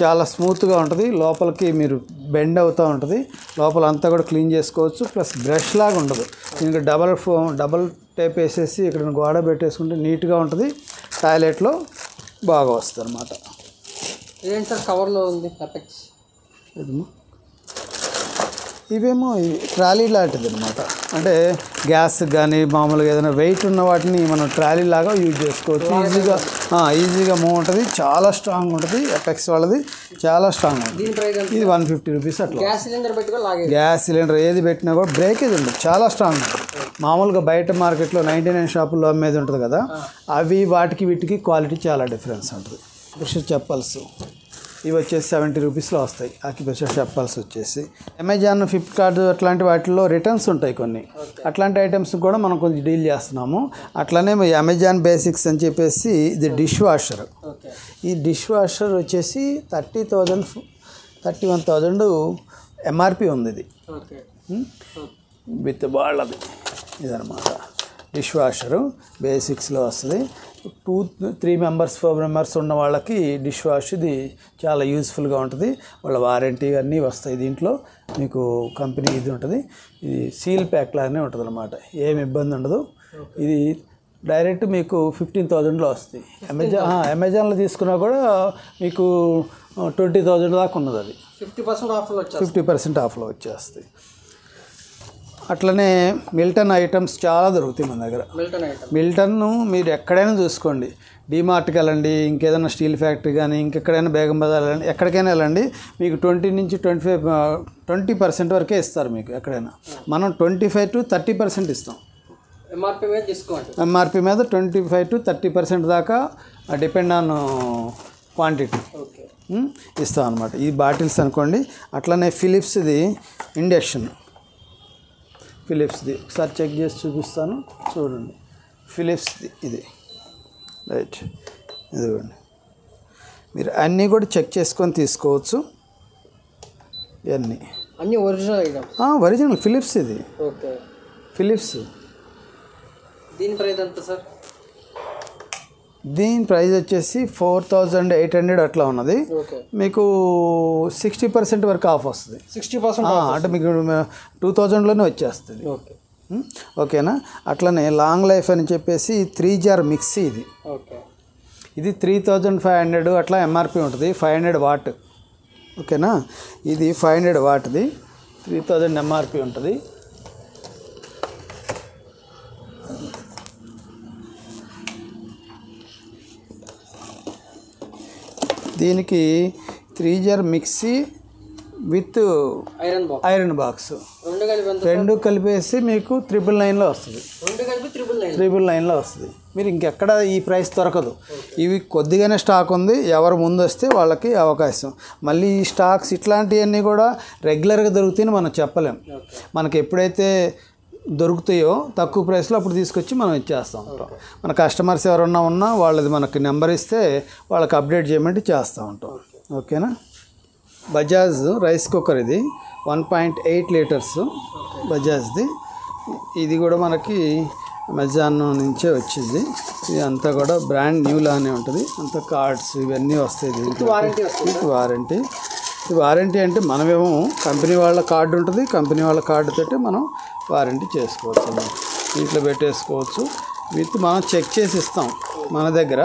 చాలా స్మూత్గా ఉంటుంది. లోపలికి మీరు బెండ్ అవుతూ ఉంటుంది. లోపల అంతా కూడా క్లీన్ చేసుకోవచ్చు. ప్లస్ బ్రష్ లాగా ఉండదు. దీనికి డబల్ ఫో డబల్ టేప్ వేసేసి ఇక్కడ గోడ పెట్టేసుకుంటే నీట్గా ఉంటుంది. టాయిలెట్లో బాగా వస్తుంది అనమాట ఇదేంటి సార్ కవర్లో ఉంది అపెక్స్ ఇవేమో ఇవి ట్రాలీ లాంటిది అనమాట అంటే గ్యాస్ కానీ మామూలుగా ఏదైనా వెయిట్ ఉన్న వాటిని మనం ట్రాలీ లాగా యూజ్ చేసుకోవచ్చు. ఈజీగా ఈజీగా మూవ్ ఉంటుంది. చాలా స్ట్రాంగ్ ఉంటుంది. ఎపెక్స్ వాళ్ళది చాలా స్ట్రాంగ్ ఉంటుంది. ఇది వన్ ఫిఫ్టీ రూపీస్ అట్లా. గ్యాస్ సిలిండర్ గ్యాస్ సిలిండర్ ఏది పెట్టినా కూడా బ్రేకేజ్ ఉండదు. చాలా స్ట్రాంగ్ ఉంటుంది. మామూలుగా బయట మార్కెట్లో నైంటీ నైన్ షాపుల్లో అమ్మేది ఉంటుంది కదా అవి వాటికి వీటికి క్వాలిటీ చాలా డిఫరెన్స్ ఉంటుంది. చెప్పల్స్. ఇవి వచ్చేసి సెవెంటీ రూపీస్లో వస్తాయి. ఆక్యుప్రెషర్ చెప్పల్స్ వచ్చేసి. అమెజాన్ ఫ్లిప్కార్ట్ అట్లాంటి వాటిల్లో రిటర్న్స్ ఉంటాయి కొన్ని. అట్లాంటి ఐటమ్స్ కూడా మనం కొంచెం డీల్ చేస్తున్నాము. అట్లానే అమెజాన్ బేసిక్స్ అని చెప్పేసి ఇది డిష్ వాషర్ ఈ డిష్ వాషర్ వచ్చేసి thirty thousand thirty one thousand MRP ఉంది ఇది. విత్ వాళ్ళది. ఇదనమాట డిష్ వాషరు బేసిక్స్లో వస్తుంది two three members four members ఉన్న వాళ్ళకి డిష్ వాష్ ఇది చాలా యూస్ఫుల్గా ఉంటుంది. వాళ్ళ వారంటీ అన్నీ వస్తాయి దీంట్లో. మీకు కంపెనీ ఇది ఉంటుంది. ఇది సీల్ ప్యాక్ లాగానే ఉంటుంది అనమాట ఏమి ఇబ్బంది ఉండదు. ఇది డైరెక్ట్ మీకు ఫిఫ్టీన్ థౌజండ్లో వస్తుంది అమెజాన్ అమెజాన్లో తీసుకున్నా కూడా మీకు ట్వంటీ థౌజండ్ దాకా ఉన్నది అది ఫిఫ్టీ పర్సెంట్ వచ్చారు ఫిఫ్టీ పర్సెంట్ ఆఫ్లో వచ్చేస్తాయి. అట్లనే మిల్టన్ ఐటమ్స్ చాలా దొరుకుతాయి మన దగ్గర. మిల్టన్ మీరు ఎక్కడైనా చూసుకోండి. డీమార్ట్కి వెళ్ళండి ఇంకేదైనా స్టీల్ ఫ్యాక్టరీ కానీ ఇంకెక్కడైనా బేగం బజార్ వెళ్ళండి ఎక్కడికైనా వెళ్ళండి మీకు ట్వంటీ నుంచి ట్వంటీ ఫైవ్ ట్వంటీ పర్సెంట్ వరకే ఇస్తారు మీకు ఎక్కడైనా. మనం twenty five to thirty percent ఇస్తాం. ఎంఆర్పి మీద డిస్కౌంట్. ఎంఆర్పి మీద twenty five to thirty percent దాకా డిపెండ్ ఆన్ క్వాంటిటీ. ఇస్తాం అనమాట ఈ బాటిల్స్ అనుకోండి అట్లనే ఫిలిప్స్ది ఇండక్షన్. ఫిలిప్స్ది. ఒకసారి చెక్ చేసి చూపిస్తాను. చూడండి. ఫిలిప్స్ది ఇది. రైట్. ఇదిగోండి. మీరు అన్నీ కూడా చెక్ చేసుకొని తీసుకోవచ్చు. ఇవన్నీ. అన్ని ఒరిజినల్ ఒరిజినల్. ఫిలిప్స్ ఇది ఓకే. ఫిలిప్స్. దీని ప్రైస్ ఎంత సార్? దీని ప్రైస్ వచ్చేసి ఫోర్ థౌజండ్ ఎయిట్ హండ్రెడ్ అట్లా ఉన్నది. మీకు సిక్స్టీ పర్సెంట్ వరకు ఆఫ్ వస్తుంది. సిక్స్టీ పర్సెంట్ అంటే మీకు టూ థౌజండ్లోనే వచ్చేస్తుంది? ఓకేనా? అట్లనే లాంగ్ లైఫ్ అని చెప్పేసి త్రీ జార్ మిక్సీ ఇది. ఓకే. ఇది త్రీ థౌజండ్ ఫైవ్ హండ్రెడ్ అట్లా ఎంఆర్పి ఉంటుంది. Five hundred watt. ఓకేనా? ఇది ఫైవ్ హండ్రెడ్ వాట్ది. త్రీ థౌజండ్ ఎంఆర్పి ఉంటుంది. దీనికి three jar mixie with iron box. Iron box. రెండు కలిపేసి మీకు త్రిపుల్ నైన్లో వస్తుంది. రెండు కలిపి త్రిబుల్ నైన్ త్రిబుల్ నైన్లో వస్తుంది. మీరు ఇంకెక్కడ ఈ ప్రైస్ దొరకదు. ఇవి కొద్దిగానే స్టాక్ ఉంది. ఎవరు ముందు వస్తే వాళ్ళకి అవకాశం. మళ్ళీ ఈ స్టాక్స్ ఇట్లాంటివన్నీ కూడా రెగ్యులర్గా దొరుకుతాయని మనం చెప్పలేం. మనకి ఎప్పుడైతే దొరుకుతాయో తక్కువ ప్రైస్లో అప్పుడు తీసుకొచ్చి మనం ఇచ్చేస్తాం. ఉంటాం మన కస్టమర్స్ ఎవరన్నా ఉన్నా వాళ్ళది మనకి నెంబర్ ఇస్తే వాళ్ళకి అప్డేట్ చేయమంటే చేస్తూ ఉంటాం. ఓకేనా? బజాజ్ రైస్ కుక్కర్ ఇది. వన్ పాయింట్ ఎయిట్ లీటర్స్ బజాజ్ది. ఇది కూడా మనకి అమెజాన్ నుంచే వచ్చింది. ఇది అంతా కూడా బ్రాండ్ న్యూ లానే ఉంటుంది. అంతా కార్డ్స్ ఇవన్నీ వస్తాయి దీంట్లో వారంటీ వారంటీ అంటే మనమేమో కంపెనీ వాళ్ళ కార్డు ఉంటుంది. కంపెనీ వాళ్ళ కార్డు తోటి మనం వారంటీ చేసుకోవచ్చు అన్నమాట. ఇంట్లో పెట్టేసుకోవచ్చు. విత్ మనం చెక్ చేసి ఇస్తాం మన దగ్గర.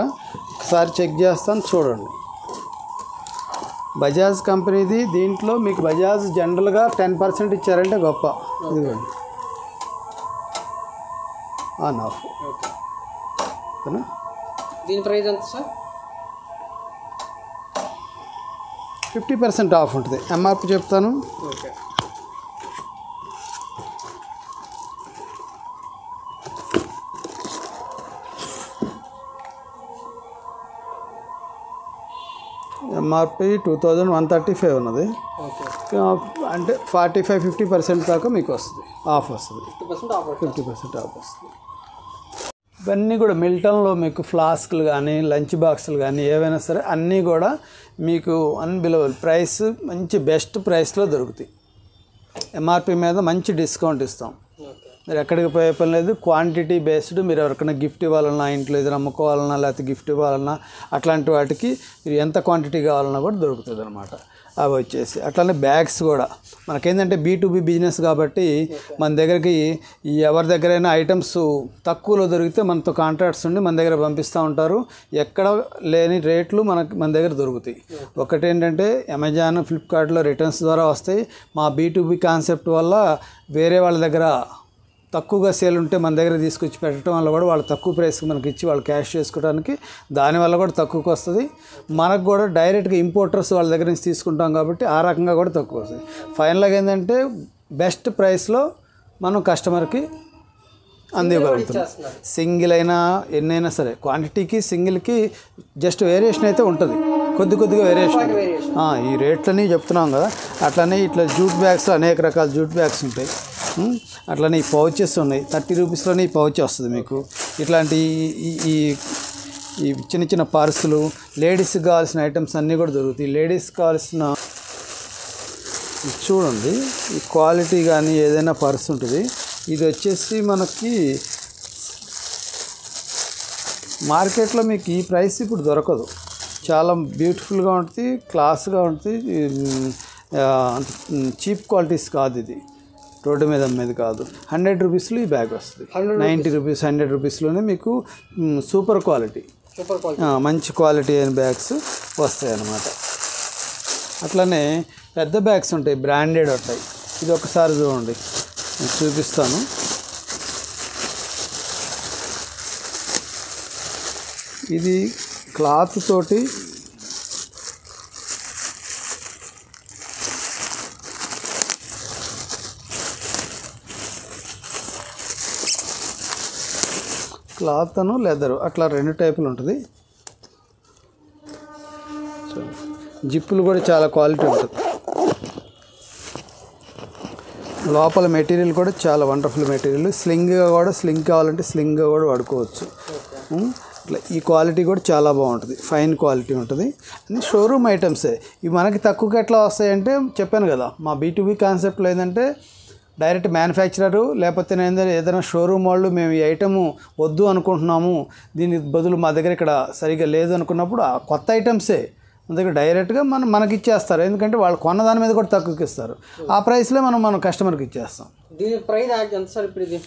ఒకసారి చెక్ చేస్తాను చూడండి. బజాజ్ కంపెనీది దీంట్లో మీకు బజాజ్ జనరల్గా టెన్ పర్సెంట్ ఇచ్చారంటే గొప్ప. ఇదిగోండి. On off. ఓకేనా? దీని ప్రైస్ ఎంత సార్? ఫిఫ్టీ పర్సెంట్ ఆఫ్ ఉంటుంది. ఎంఆర్పి చెప్తాను. Okay. MRP two thousand one thirty five ఉన్నది. ఓకే. అంటే ఫార్టీ ఫైవ్ ఫిఫ్టీ పర్సెంట్ దాకా మీకు వస్తుంది. ఆఫ్ వస్తుంది. ఫిఫ్టీ పర్సెంట్ ఆఫ్ వస్తుంది. ఇవన్నీ కూడా మిల్టన్లో మీకు ఫ్లాస్క్లు కానీ లంచ్ బాక్సులు కానీ ఏవైనా సరే అన్నీ కూడా మీకు అన్బిలవల్ ప్రైస్ మంచి బెస్ట్ ప్రైస్లో దొరుకుతాయి. ఎంఆర్పి మీద మంచి డిస్కౌంట్ ఇస్తాం. మీరు ఎక్కడికి పోయే పని లేదు. క్వాంటిటీ బేస్డ్ మీరు ఎవరికైనా గిఫ్ట్ ఇవ్వాలన్నా ఇంట్లో ఏదైనా అమ్ముకోవాలన్నా లేకపోతే గిఫ్ట్ ఇవ్వాలన్నా అట్లాంటి వాటికి మీరు ఎంత క్వాంటిటీ కావాలన్నా కూడా దొరుకుతుంది అనమాట అవి వచ్చేసి. అట్లానే బ్యాగ్స్ కూడా. మనకేంటంటే బీ బిజినెస్ కాబట్టి మన దగ్గరికి ఎవరి దగ్గరైనా ఐటమ్స్ తక్కువలో దొరికితే మనతో కాంట్రాక్ట్స్ ఉండి మన దగ్గర పంపిస్తూ ఉంటారు. ఎక్కడ లేని రేట్లు మనకి మన దగ్గర దొరుకుతాయి. ఒకటి ఏంటంటే అమెజాన్ ఫ్లిప్కార్ట్లో రిటర్న్స్ ద్వారా వస్తాయి. మా బీ బీ కాన్సెప్ట్ వల్ల వేరే వాళ్ళ దగ్గర తక్కువగా సేల్ ఉంటే మన దగ్గర తీసుకొచ్చి పెట్టడం వల్ల కూడా వాళ్ళు తక్కువ ప్రైస్కి మనకి ఇచ్చి వాళ్ళు క్యాష్ చేసుకోవడానికి దానివల్ల కూడా తక్కువకి వస్తుంది. మనకు కూడా డైరెక్ట్గా ఇంపోర్టర్స్ వాళ్ళ దగ్గర నుంచి తీసుకుంటాం కాబట్టి ఆ రకంగా కూడా తక్కువ వస్తుంది. ఫైనల్గా ఏంటంటే బెస్ట్ ప్రైస్లో మనం కస్టమర్కి అందివ్వగలుగుతాం. సింగిల్ అయినా ఎన్నైనా సరే క్వాంటిటీకి సింగిల్కి జస్ట్ వేరియేషన్ అయితే ఉంటుంది. కొద్ది కొద్దిగా వేరియేషన్. ఈ రేట్లని చెప్తున్నాం కదా. అట్లనే ఇట్లా జూట్ బ్యాగ్స్ అనేక రకాల జూట్ బ్యాగ్స్ ఉంటాయి? అట్లనే ఈ పౌచెస్ ఉన్నాయి. థర్టీ రూపీస్లోనే ఈ పౌచ్ వస్తుంది మీకు. ఇట్లాంటి ఈ- ఈ ఈ చిన్న చిన్న పర్సులు లేడీస్కి కావాల్సిన ఐటమ్స్ అన్నీ కూడా దొరుకుతాయి. లేడీస్కి కావాల్సిన చూడండి. ఈ క్వాలిటీ కానీ ఏదైనా పర్స్ ఉంటుంది. ఇది వచ్చేసి మనకి మార్కెట్లో మీకు ఈ ప్రైస్ ఇప్పుడు దొరకదు. చాలా బ్యూటిఫుల్గా ఉంటుంది క్లాస్గా ఉంటుంది. చీప్ క్వాలిటీస్ కాదు ఇది. రోడ్డు మీద అమ్మేది కాదు. హండ్రెడ్ రూపీస్లో ఈ బ్యాగ్ వస్తుంది. నైంటీ రూపీస్ హండ్రెడ్ రూపీస్లోనే మీకు సూపర్ క్వాలిటీ. Super quality. మంచి క్వాలిటీ అయిన బ్యాగ్స్ వస్తాయి అన్నమాట అట్లనే పెద్ద బ్యాగ్స్ ఉంటాయి బ్రాండెడ్ ఉంటాయి. ఇది ఒకసారి చూడండి. మీకు చూపిస్తాను. ఇది క్లాత్ తోటి క్లాత్ అను లెదరు అట్లా రెండు టైపులు ఉంటుంది. జిప్పులు కూడా చాలా క్వాలిటీ ఉంటుంది. లోపల మెటీరియల్ కూడా చాలా వండర్ఫుల్ మెటీరియల్. స్లింగ్గా కూడా స్లింగ్ కావాలంటే స్లింగ్గా కూడా వాడుకోవచ్చు. అట్లా ఇట్లా ఈ క్వాలిటీ కూడా చాలా బాగుంటుంది. ఫైన్ క్వాలిటీ ఉంటుంది. అన్ని షోరూమ్ ఐటమ్సే ఇవి మనకి తక్కువకి ఎట్లా వస్తాయంటే చెప్పాను కదా మా బీటీవీ కాన్సెప్ట్లో ఏంటంటే డైరెక్ట్ మ్యానుఫ్యాక్చరరు లేకపోతే ఏంటంటే ఏదైనా షోరూమ్ వాళ్ళు మేము ఈ ఐటము వద్దు అనుకుంటున్నాము దీని బదులు మా దగ్గర ఇక్కడ సరిగ్గా లేదు అనుకున్నప్పుడు ఆ కొత్త ఐటమ్సే మన దగ్గర డైరెక్ట్గా మనం మనకి ఇచ్చేస్తారు. ఎందుకంటే వాళ్ళు కొన్న దాని మీద కూడా తక్కువకి ఇస్తారు. ఆ ప్రైస్లో మనం మన కస్టమర్కి ఇచ్చేస్తాం. దీని ప్రైస్ ఎంత సార్ ఇప్పుడు ఇది?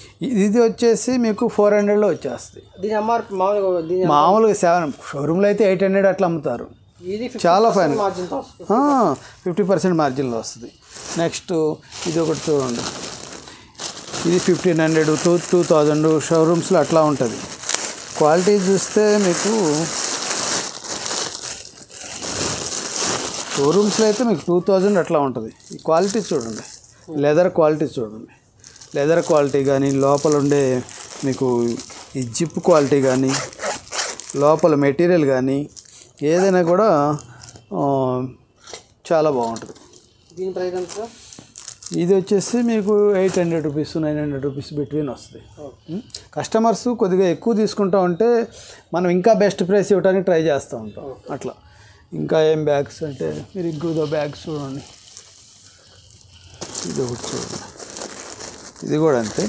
ఇది వచ్చేసి మీకు ఫోర్ హండ్రెడ్లో వచ్చేస్తుంది. దీని ఎంఆర్పి మామూలుగా మామూలుగా సెవెన్ షోరూమ్లో అయితే ఎయిట్ హండ్రెడ్ అట్లా అమ్ముతారు. ఇది చాలా ఫైన్ ఫిఫ్టీ పర్సెంట్ మార్జిన్లో వస్తుంది. నెక్స్ట్ ఇది ఒకటి చూడండి. ఇది fifteen hundred two two thousand షోరూమ్స్లో అట్లా ఉంటుంది. క్వాలిటీ చూస్తే మీకు షోరూమ్స్లో అయితే మీకు టూ థౌజండ్ అట్లా ఉంటుంది. ఈ క్వాలిటీ చూడండి. లెదర్ క్వాలిటీ చూడండి. లెదర్ క్వాలిటీ కానీ లోపల ఉండే మీకు ఈ జిప్ క్వాలిటీ కానీ లోపల మెటీరియల్ కానీ ఏదైనా కూడా చాలా బాగుంటుంది. దీని ప్రైస్ ఎంత సార్? ఇది వచ్చేసి మీకు eight hundred rupees nine hundred rupees between వస్తుంది? కస్టమర్స్ కొద్దిగా ఎక్కువ తీసుకుంటా ఉంటే మనం ఇంకా బెస్ట్ ప్రైస్ ఇవ్వడానికి ట్రై చేస్తూ ఉంటాం. అట్లా. ఇంకా ఏం బ్యాగ్స్ అంటే మీరు ఇంకో బ్యాగ్స్ చూడండి. ఇది ఒకటి చూడండి. ఇది కూడా అంతే.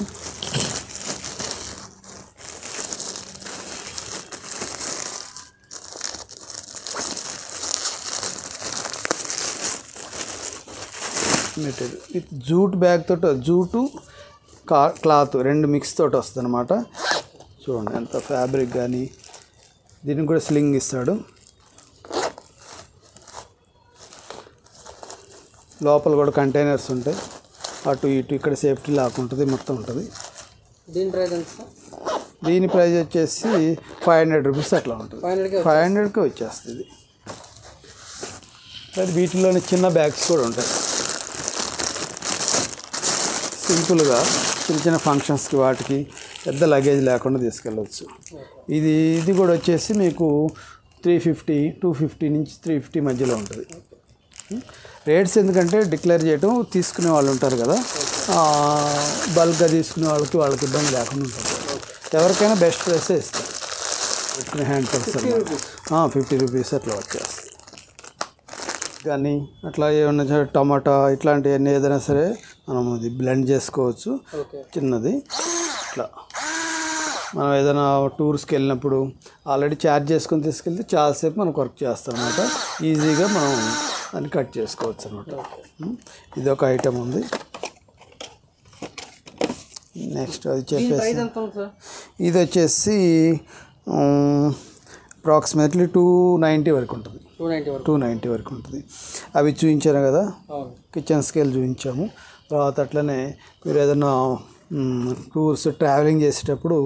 మెటీరియల్ విత్ జూట్ బ్యాగ్ తోటి జూటు కా క్లాత్ రెండు మిక్స్ తోటి వస్తుంది అనమాట చూడండి ఎంత ఫ్యాబ్రిక్ కానీ దీనికి కూడా స్లింగ్ ఇస్తాడు. లోపల కూడా కంటైనర్స్ ఉంటాయి. అటు ఇటు ఇక్కడ సేఫ్టీ లాక్ ఉంటుంది మొత్తం ఉంటుంది. దీని ప్రైస్ దీని ప్రైస్ వచ్చేసి ఫైవ్ హండ్రెడ్ రూపీస్ అట్లా ఉంటుంది. ఫైవ్ హండ్రెడ్కి ఫైవ్ హండ్రెడ్కి వచ్చేస్తుంది. అది వీటిలోని చిన్న బ్యాగ్స్ కూడా ఉంటాయి. సింపుల్గా చిన్న చిన్న ఫంక్షన్స్కి వాటికి పెద్ద లగేజ్ లేకుండా తీసుకెళ్ళవచ్చు ఇది ఇది కూడా వచ్చేసి మీకు త్రీ ఫిఫ్టీ టూ ఫిఫ్టీ నుంచి త్రీ ఫిఫ్టీ మధ్యలో ఉంటుంది. రేట్స్ ఎందుకంటే డిక్లేర్ చేయటం తీసుకునే వాళ్ళు ఉంటారు కదా. బల్క్గా తీసుకునే వాళ్ళకి వాళ్ళకి ఇబ్బంది లేకుండా ఉంటుంది. ఎవరికైనా బెస్ట్ ప్రైసే ఇస్తారు. హ్యాండ్ పర్సన్ ఫిఫ్టీ రూపీస్ అట్లా వచ్చేస్తుంది. కానీ అట్లా ఏమన్నా సరే టమాటా ఇట్లాంటివన్నీ ఏదైనా సరే మనం అది బ్లెండ్ చేసుకోవచ్చు. చిన్నది. ఇట్లా. మనం ఏదైనా టూర్స్కి వెళ్ళినప్పుడు ఆల్రెడీ ఛార్జ్ చేసుకొని తీసుకెళ్తే చాలాసేపు మనకు వర్క్ చేస్తాం అనమాట ఈజీగా మనం దాన్ని కట్ చేసుకోవచ్చు అనమాట ఇది ఒక ఐటమ్ ఉంది. నెక్స్ట్ అది చెప్పేసి ఇది వచ్చేసి అప్రాక్సిమేట్లీ టూ నైంటీ వరకు ఉంటుంది. టూ నైంటీ వరకు. ఉంటుంది. అవి చూపించాను కదా. కిచెన్ స్కేల్ చూపించాము. తర్వాత అట్లనే మీరు ఏదైనా టూర్స్ ట్రావెలింగ్ చేసేటప్పుడు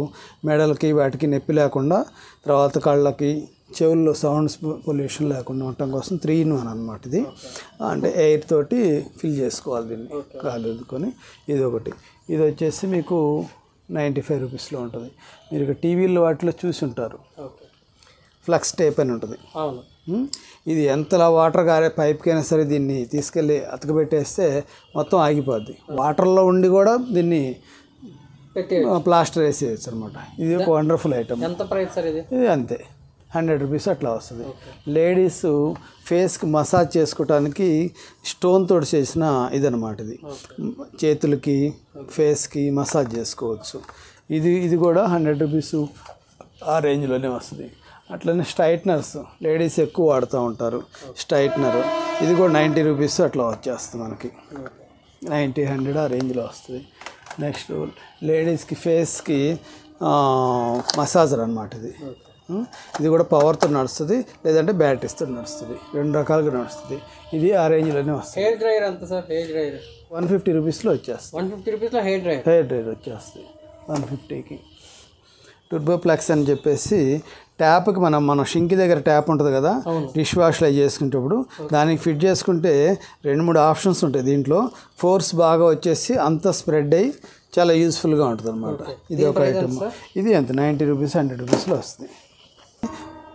మెడలకి వాటికి నొప్పి లేకుండా తర్వాత కళ్ళకి చెవుల్లో సౌండ్స్ పొల్యూషన్ లేకుండా ఉండటం కోసం త్రీ ఇన్ వన్ అనమాట ఇది. అంటే ఎయిర్ తోటి ఫిల్ చేసుకోవాలి దీన్ని గాలి వదుకొని ఇది ఒకటి. ఇది వచ్చేసి మీకు నైంటీ ఫైవ్ రూపీస్లో ఉంటుంది. మీరు ఇక టీవీలో వాటిలో చూసి ఉంటారు. ఫ్లక్స్ టేప్ అని ఉంటుంది. అవును. ఇది ఎంతలా వాటర్ గారే పైప్కైనా సరే దీన్ని తీసుకెళ్ళి అతకబెట్టేస్తే మొత్తం ఆగిపోద్ది. వాటర్లో ఉండి కూడా దీన్ని ప్లాస్టర్ వేసేయచ్చు అనమాట ఇది ఒక వండర్ఫుల్ ఐటమ్. ఎంత ప్రైస్ సార్ ఇది? ఇది అంతే. హండ్రెడ్ రూపీస్ అట్లా వస్తుంది. లేడీస్ ఫేస్కి మసాజ్ చేసుకోవటానికి స్టోన్ తోటి చేసిన ఇదనమాట ఇది. చేతులకి ఫేస్కి మసాజ్ చేసుకోవచ్చు. ఇది ఇది కూడా హండ్రెడ్ రూపీస్ ఆ రేంజ్లోనే వస్తుంది. అట్లనే స్ట్రైట్నర్స్ లేడీస్ ఎక్కువ వాడుతూ ఉంటారు. స్ట్రైట్నర్ ఇది కూడా నైంటీ రూపీస్ అట్లా వచ్చేస్తుంది మనకి. నైంటీ హండ్రెడ్ ఆ రేంజ్లో వస్తుంది. నెక్స్ట్ లేడీస్కి ఫేస్కి మసాజర్ అనమాట ఇది? ఇది కూడా పవర్తో నడుస్తుంది లేదంటే బ్యాటరీస్తో నడుస్తుంది. రెండు రకాలుగా నడుస్తుంది. ఇది ఆ రేంజ్లోనే వస్తుంది. హెయిర్ డ్రైయర్ ఎంత sir? Hair dryer? One fifty రూపీస్లో వచ్చేస్తుంది. వన్ ఫిఫ్టీ రూపీస్లో హెయిర్ డ్రైయర్? హెయిర్ డ్రైర్ వచ్చేస్తుంది. వన్ ఫిఫ్టీకి. టూర్బోప్లెక్స్ అని చెప్పేసి ట్యాప్కి మనం మన షింకి దగ్గర ట్యాప్ ఉంటుంది కదా డిష్ వాష్లో అవి చేసుకునేటప్పుడు దానికి ఫిట్ చేసుకుంటే రెండు మూడు ఆప్షన్స్ ఉంటాయి దీంట్లో. ఫోర్స్ బాగా వచ్చేసి అంత స్ప్రెడ్ అయ్యి చాలా యూస్ఫుల్గా ఉంటుంది అనమాట ఇది ఒక ఐటమ్. ఇది ఎంత? నైంటీ రూపీస్ హండ్రెడ్ రూపీస్లో వస్తుంది.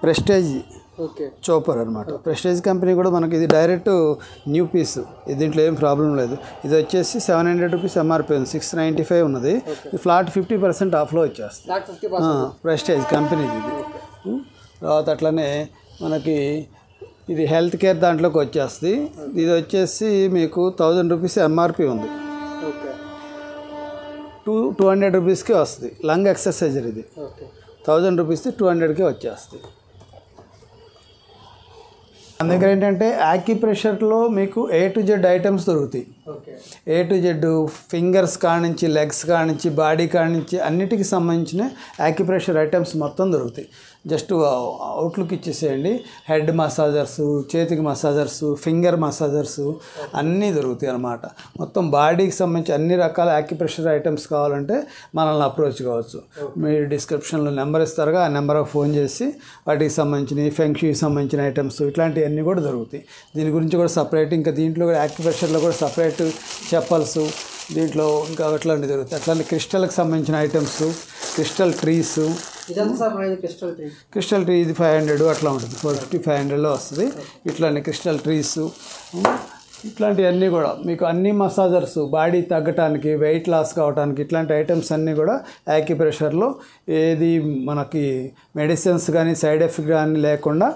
ప్రెస్టేజ్ చోపర్ అనమాట ప్రెస్టేజ్ కంపెనీ కూడా మనకి ఇది డైరెక్ట్ న్యూ పీస్. దీంట్లో ఏం ప్రాబ్లం లేదు. ఇది వచ్చేసి సెవెన్ హండ్రెడ్ రూపీస్ ఎంఆర్పీ ఉంది. సిక్స్ నైంటీ ఫైవ్ ఉన్నది. ఇది ఫ్లాట్ ఫిఫ్టీ పర్సెంట్ ఆఫ్లో వచ్చేస్తుంది. ప్రెస్టేజ్ కంపెనీది ఇది. తర్వాత అట్లనే మనకి ఇది హెల్త్ కేర్ దాంట్లోకి వచ్చేస్తుంది. ఇది వచ్చేసి మీకు థౌజండ్ రూపీస్ ఎంఆర్పి ఉంది. టూ టూ హండ్రెడ్ రూపీస్కే వస్తుంది. లంగ్ ఎక్సర్సైజర్ ఇది. ఓకే. థౌజండ్ రూపీస్ది టూ హండ్రెడ్కే వచ్చేస్తుంది. మన దగ్గర ఏంటంటే యాక్యుప్రెషర్లో మీకు ఏ టు జెడ్ ఐటమ్స్ దొరుకుతాయి. ఏ టు జెడ్ ఫింగర్స్ కానించి లెగ్స్ కానించి బాడీ కానించి అన్నిటికి సంబంధించిన యాక్యుప్రెషర్ ఐటమ్స్ మొత్తం దొరుకుతాయి. జస్ట్ అవుట్లుక్ ఇచ్చేసేయండి. హెడ్ మసాజర్స్ చేతికి మసాజర్స్ ఫింగర్ మసాజర్స్ అన్నీ దొరుకుతాయి అన్నమాట. మొత్తం బాడీకి సంబంధించి అన్ని రకాల యాక్యుప్రెషర్ ఐటమ్స్ కావాలంటే మనల్ని అప్రోచ్ కావచ్చు. మీరు డిస్క్రిప్షన్లో నెంబర్ ఇస్తారుగా ఆ నెంబర్కి ఫోన్ చేసి వాటికి సంబంధించిన ఫెంక్షన్కి సంబంధించిన ఐటమ్స్ ఇట్లాంటివన్నీ కూడా దొరుకుతాయి. దీని గురించి కూడా సపరేట్ ఇంకా దీంట్లో కూడా యాక్యుప్రెషర్లో కూడా సపరేట్ చెప్పల్స్ దీంట్లో ఇంకా అట్లాంటివి దొరుకుతాయి అట్లాంటి క్రిస్టల్కి సంబంధించిన items crystal trees. Crystal tree. Crystal tree ఇది ఫైవ్ హండ్రెడ్ అట్లా ఉంటుంది. ఫోర్ ఫిఫ్టీ ఫైవ్ హండ్రెడ్లో వస్తుంది. ఇట్లాంటి క్రిస్టల్ ట్రీస్. ఇట్లాంటివన్నీ కూడా మీకు అన్ని మసాజర్స్ బాడీ తగ్గటానికి వెయిట్ లాస్ కావడానికి ఇట్లాంటి ఐటమ్స్ అన్నీ కూడా యాక్యుప్రెషర్లో ఏది మనకి మెడిసిన్స్ కానీ సైడ్ ఎఫెక్ట్ కానీ లేకుండా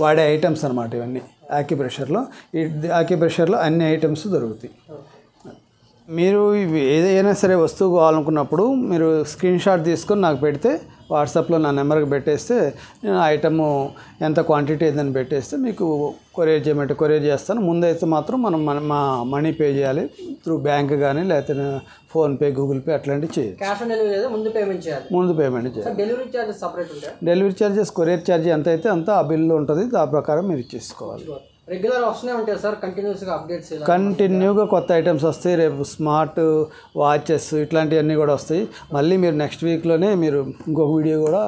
వాడే ఐటమ్స్ అనమాట ఇవన్నీ. ఆక్యుప్రెషర్లో ఈ ఆక్యుప్రెషర్లో అన్ని ఐటమ్స్ దొరుకుతాయి. మీరు ఇవి ఏదైనా సరే వస్తువు కావాలనుకున్నప్పుడు మీరు స్క్రీన్ షాట్ తీసుకొని నాకు పెడితే వాట్సాప్లో నా నెంబర్కి పెట్టేస్తే నేను ఐటము ఎంత క్వాంటిటీ ఏదని పెట్టేస్తే మీకు కొరియర్ చేయమంటే కొరియర్ చేస్తాను. ముందైతే మాత్రం మనం మన మా మనీ పే చేయాలి. త్రూ బ్యాంక్ కానీ లేకపోతే ఫోన్పే గూగుల్ పే అట్లాంటివి చేయాలి క్యాష్ ఆన్ డెలివరీ లేదా ముందు పేమెంట్ చేయాలి? ముందు పేమెంట్ చేయాలి. డెలివరీ చార్జెస్ సపరేట్ ఉంటాయి? డెలివరీ ఛార్జెస్ కొరియర్ ఛార్జ్ ఎంత అయితే అంత ఆ బిల్లు ఉంటుంది. ఆ ప్రకారం మీరు ఇచ్చేసుకోవాలి. రెగ్యులర్ వస్తూనే ఉంటాయి సార్ కంటిన్యూస్గా అప్డేట్స్ కంటిన్యూగా కొత్త ఐటమ్స్ వస్తాయి రేపు స్మార్ట్ వాచెస్ ఇట్లాంటివన్నీ కూడా వస్తాయి. మళ్ళీ మీరు నెక్స్ట్ వీక్లోనే మీరు ఇంకొక వీడియో కూడా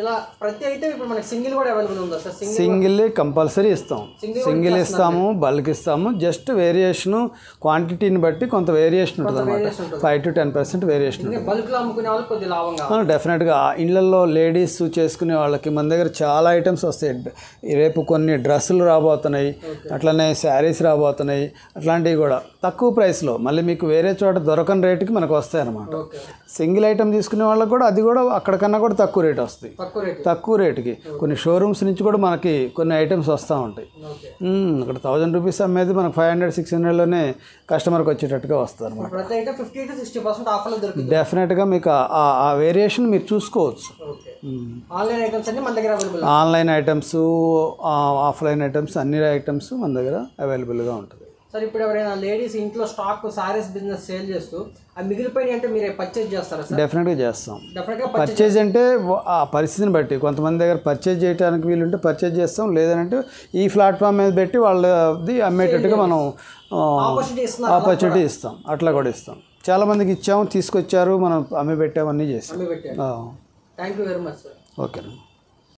ఇలా ప్రతి ఇప్పుడు మనకి సింగిల్ కూడా అవైలబుల్ ఉందా సార్? సింగిల్ కంపల్సరీ ఇస్తాం. సింగిల్ ఇస్తాము బల్క్ ఇస్తాము. జస్ట్ వేరియేషను క్వాంటిటీని బట్టి కొంత వేరియేషన్ ఉంటుంది. అనమాట five to ten percent variation డెఫినెట్గా ఇళ్ళల్లో లేడీస్ చేసుకునే వాళ్ళకి మన దగ్గర చాలా ఐటమ్స్ వస్తాయి. రేపు కొన్ని డ్రెస్సులు రాబోతున్నాయి అట్లనే శారీస్ రాబోతున్నాయి అట్లాంటివి కూడా. తక్కువ ప్రైస్లో మళ్ళీ మీకు వేరే చోట దొరకని రేటుకి మనకు వస్తాయి అన్నమాట ఓకే. సింగిల్ ఐటమ్ తీసుకునే వాళ్ళకి కూడా అది కూడా అక్కడికన్నా కూడా తక్కువ రేట్ వస్తాయి. తక్కువ రేట్. తక్కువ రేటుకి. కొన్ని షోరూమ్స్ నుంచి కూడా మనకి కొన్ని ఐటమ్స్ వస్తూ ఉంటాయి. అక్కడ థౌజండ్ రూపీస్ అమ్మేది మనకు ఫైవ్ హండ్రెడ్ సిక్స్ హండ్రెడ్లోనే కస్టమర్కి వచ్చేటట్టుగా వస్తుంది అనమాట డెఫినెట్గా మీకు ఆ- వేరియేషన్ మీరు చూసుకోవచ్చు. ఆన్లైన్ ఐటమ్స్ ఆఫ్లైన్ ఐటమ్స్ అన్ని ఐటమ్స్ మన దగ్గర అవైలబుల్గా ఉంటుంది. సార్ ఇప్పుడు ఎవరైనా లేడీస్ ఇంట్లో స్టాక్ సారీస్ బిజినెస్ సేల్ చేస్తూ ఆ మిగిలిపోయిన అంటే మీరు పర్చేజ్ చేస్తారా సార్? డెఫినెట్గా చేస్తాం. డెఫినెట్గా పర్చేజ్ అంటే ఆ పరిస్థితిని బట్టి కొంతమంది దగ్గర పర్చేజ్ చేయడానికి వీలుంటే పర్చేజ్ చేస్తాం లేదంటే ఈ ప్లాట్ఫామ్ మీద పెట్టి వాళ్ళది అమ్మేటట్టుగా మనం ఆపర్చునిటీ ఇస్తాం. అట్లా కూడా ఇస్తాం. చాలా మందికి ఇచ్చాము తీసుకొచ్చారు మనం అమ్మి పెట్టాము అన్నీ చేసాం. అమ్మి పెట్టారు. Thank you very much sir ఓకేనా